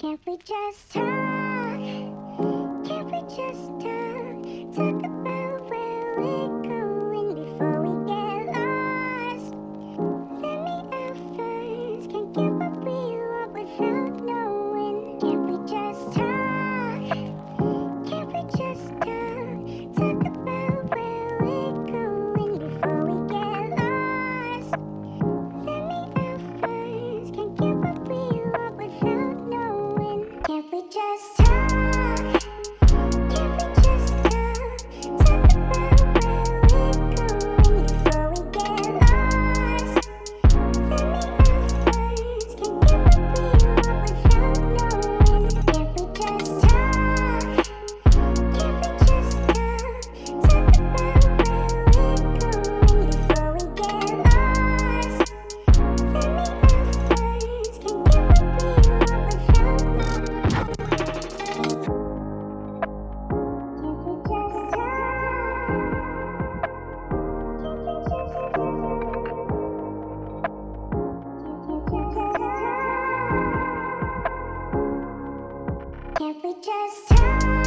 Can't we just talk? just time. Can't we just talk?